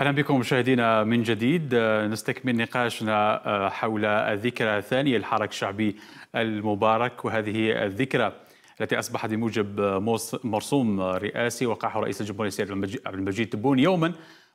أهلا بكم مشاهدينا من جديد. نستكمل نقاشنا حول الذكرى الثانية للحراك الشعبي المبارك وهذه الذكرى التي أصبحت بموجب مرسوم رئاسي وقعه رئيس الجمهورية السيد عبد المجيد تبون يوما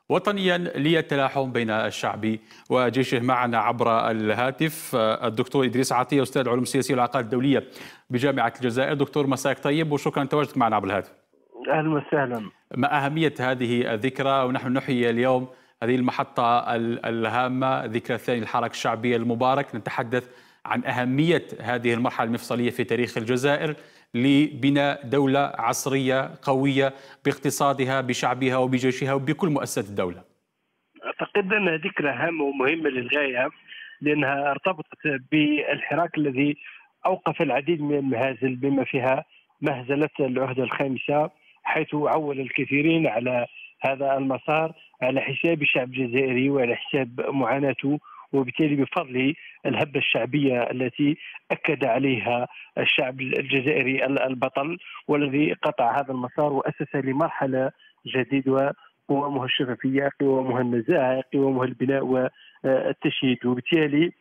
وطنيا للتلاحم بين الشعب وجيشه معنا عبر الهاتف. الدكتور إدريس عطية أستاذ العلوم السياسية والعلاقات الدولية بجامعة الجزائر. دكتور مساك طيب وشكرا لتواجدك معنا عبر الهاتف. أهلا وسهلا. ما أهمية هذه الذكرى ونحن نحيي اليوم هذه المحطة الهامة. ذكرى الثاني للحركة الشعبية المبارك. نتحدث عن أهمية هذه المرحلة المفصلية في تاريخ الجزائر لبناء دولة عصرية قوية باقتصادها بشعبها وبجيشها وبكل مؤسسات الدولة. أعتقد أنها ذكرى هامة ومهمة للغاية لأنها ارتبطت بالحراك الذي أوقف العديد من المهازل بما فيها مهزلة العهدة الخامسة. حيث عول الكثيرين على هذا المسار على حساب الشعب الجزائري وعلى حساب معاناته وبالتالي بفضل الهبة الشعبية التي أكد عليها الشعب الجزائري البطل والذي قطع هذا المسار وأسس لمرحلة جديدة قوامها الشفافية قوامها النزاهة قوامها البناء والتشييد. وبالتالي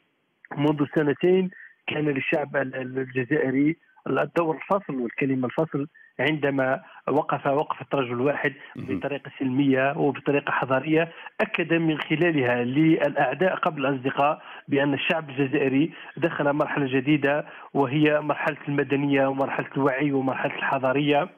منذ سنتين كان للشعب الجزائري الدور الفاصل والكلمة الفاصل عندما وقف وقفة رجل واحد بطريقة سلمية وبطريقة حضارية أكد من خلالها للأعداء قبل الأصدقاء بأن الشعب الجزائري دخل مرحلة جديدة وهي مرحلة المدنية ومرحلة الوعي ومرحلة الحضارية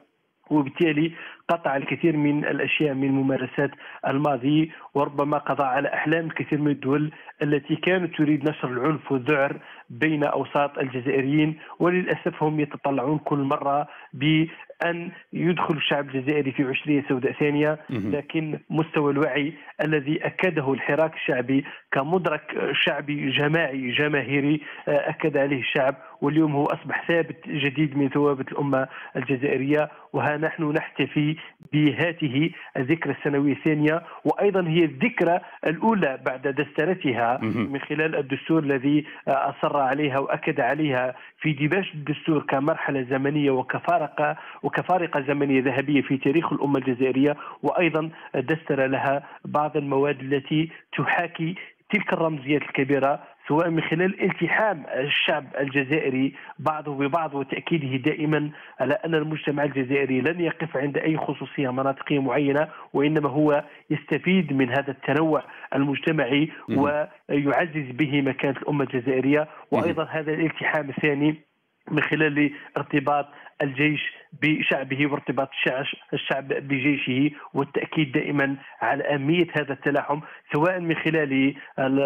وبالتالي قطع الكثير من الأشياء من ممارسات الماضي وربما قضى على أحلام الكثير من الدول التي كانت تريد نشر العنف والذعر بين أوساط الجزائريين. وللأسف هم يتطلعون كل مرة بأن يدخل الشعب الجزائري في عشرية سوداء ثانية. لكن مستوى الوعي الذي أكده الحراك الشعبي كمدرك شعبي جماعي جماهيري أكد عليه الشعب. واليوم هو أصبح ثابت جديد من ثوابت الأمة الجزائرية. وها نحن نحتفي بهذه الذكرى السنوية الثانية وأيضا هي الذكرى الأولى بعد دسترتها من خلال الدستور الذي أصر عليها وأكد عليها في دباش الدستور كمرحلة زمنية وكفارقة وكفارقة زمنية ذهبية في تاريخ الأمة الجزائرية وأيضا دستر لها بعض المواد التي تحاكي تلك الرمزيات الكبيرة سواء من خلال التحام الشعب الجزائري بعضه ببعض وتأكيده دائما على أن المجتمع الجزائري لن يقف عند أي خصوصية مناطقية معينة وإنما هو يستفيد من هذا التنوع المجتمعي ويعزز به مكانة الأمة الجزائرية. وأيضا هذا الالتحام الثاني من خلال ارتباط الجيش بشعبه وارتباط الشعب بجيشه والتأكيد دائما على أهمية هذا التلاحم سواء من خلال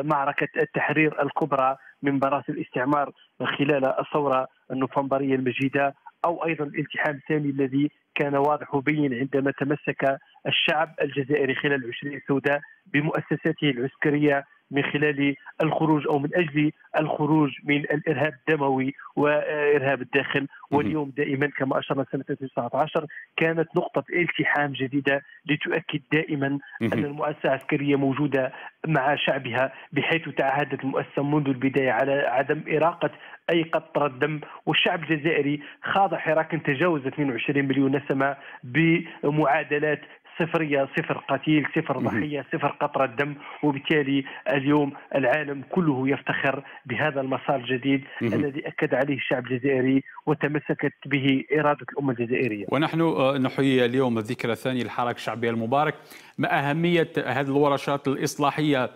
معركه التحرير الكبرى من براثن الاستعمار خلال الثورة النوفمبرية المجيدة أو أيضا الالتحام الثاني الذي كان واضح وبين عندما تمسك الشعب الجزائري خلال العشرين السوداء بمؤسساته العسكرية من خلال الخروج أو من أجل الخروج من الإرهاب الدموي وإرهاب الداخل. واليوم دائما كما أشرنا سنة 2019 كانت نقطة التحام جديدة لتؤكد دائما أن المؤسسة العسكرية موجودة مع شعبها بحيث تعهدت المؤسسة منذ البداية على عدم إراقة أي قطره دم والشعب الجزائري خاض حراكا تجاوز 22 مليون نسمة بمعادلات صفريه صفر قتيل صفر ضحية صفر قطرة دم وبالتالي اليوم العالم كله يفتخر بهذا المسار الجديد الذي أكد عليه الشعب الجزائري وتمسكت به إرادة الأمة الجزائرية. ونحن نحيي اليوم الذكرى الثانية للحركة الشعبية المبارك. ما أهمية هذه الورشات الإصلاحية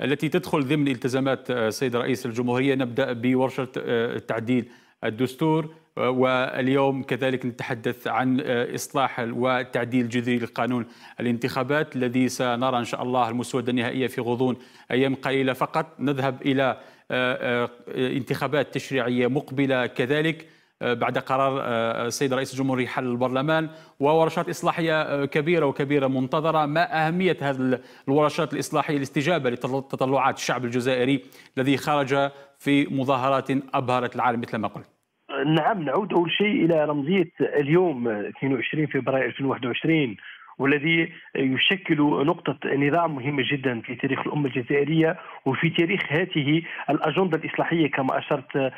التي تدخل ضمن التزامات السيد رئيس الجمهورية؟ نبدأ بورشة تعديل الدستور واليوم كذلك نتحدث عن إصلاح وتعديل جذري لقانون الانتخابات الذي سنرى إن شاء الله المسودة النهائية في غضون أيام قليلة فقط. نذهب إلى انتخابات تشريعية مقبلة كذلك بعد قرار السيد رئيس الجمهورية حل البرلمان وورشات إصلاحية كبيرة وكبيرة منتظرة. ما أهمية هذه الورشات الإصلاحية الاستجابة لتطلعات الشعب الجزائري الذي خرج في مظاهرات أبهرت العالم مثل ما قلت؟ نعم نعود أول شيء إلى رمزية اليوم 22 فبراير 2021 والذي يشكل نقطة نظام مهمة جدا في تاريخ الأمة الجزائرية وفي تاريخ هذه الأجندة الإصلاحية. كما أشرت آه،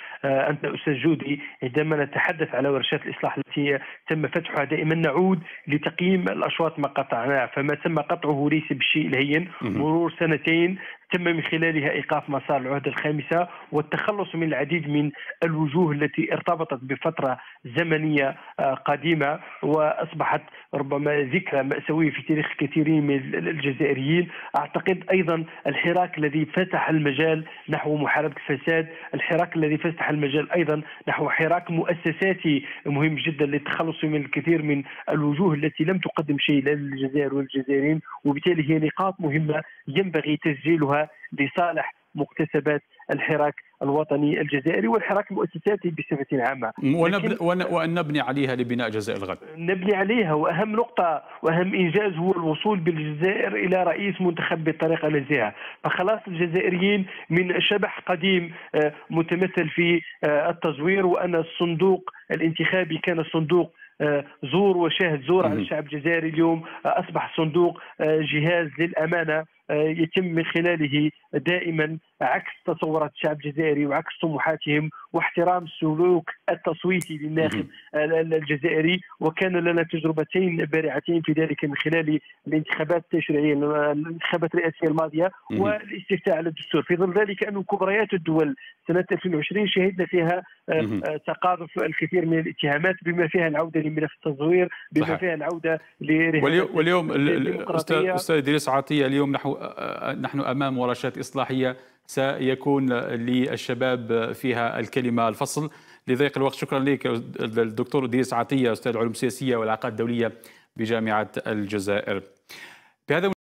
أنت أستاذ جودي عندما نتحدث على ورشات الإصلاح التي تم فتحها دائما نعود لتقييم الأشواط ما قطعناه فما تم قطعه ليس بالشيء الهين مرور سنتين تم من خلالها إيقاف مسار العهده الخامسة والتخلص من العديد من الوجوه التي ارتبطت بفترة زمنية آه، قديمة وأصبحت ربما ذكرى مأساوية في تاريخ كثيرين من الجزائريين. أعتقد أيضا الحراك الذي فتح المجال نحو محاربة الفساد الحراك الذي فتح المجال أيضا نحو حراك مؤسساتي مهم جدا للتخلص من الكثير من الوجوه التي لم تقدم شيء للجزائر والجزائريين. وبالتالي هي نقاط مهمة ينبغي تسجيلها لصالح مكتسبات الحراك الوطني الجزائري والحراك المؤسساتي بصفه عامة. ونبني وان نبني عليها لبناء جزائر الغد نبني عليها وأهم نقطة وأهم إنجاز هو الوصول بالجزائر إلى رئيس منتخب بطريقه نزيهه فخلاص الجزائريين من شبح قديم آه، متمثل في آه، التزوير وأن الصندوق الانتخابي كان الصندوق آه، زور وشاهد زور على الشعب الجزائري اليوم أصبح صندوق جهاز للأمانة. يتم من خلاله دائما عكس تصورات الشعب الجزائري وعكس طموحاتهم واحترام السلوك التصويتي للناخب الجزائري وكان لنا تجربتين بارعتين في ذلك من خلال الانتخابات التشريعية الانتخابات الرئاسية الماضية والاستفتاء على الدستور. في ظل ذلك أن كبريات الدول سنة 2020 شهدنا فيها آه، آه، تقاذف الكثير من الاتهامات بما فيها العودة لملف التزوير بما فيها العودة واليوم الاستاذ أستاذ إدريس عطية اليوم نحن آه، نحن أمام ورشات إصلاحية سيكون للشباب فيها الكلمة الفصل. لضيق الوقت شكرا لك الدكتور ديس عطية أستاذ علوم سياسية والعلاقات الدولية بجامعة الجزائر. بهذا